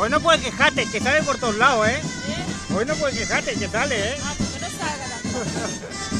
Hoy no puedes quejarte, que sale por todos lados, ¿eh? Hoy no puedes quejarte, que sale, ¿eh? Ah, pues no salga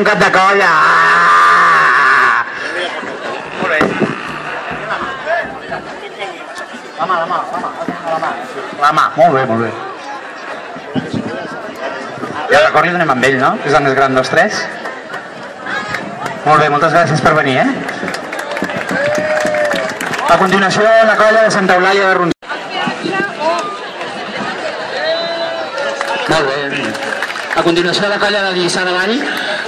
un cap de colla. Ah! La mà, la mà, la mà, la mà. molt bé, molt bé. I el record li amb ell, no? És el més gran dels tres. Molt bé, moltes gràcies per venir, eh? A continuació, la colla de Santa Eulàlia de Ronzó. Molt bé. A continuació, la colla de Lliçà de Vall.